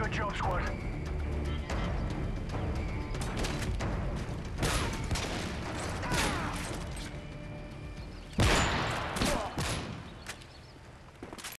Good job, squad.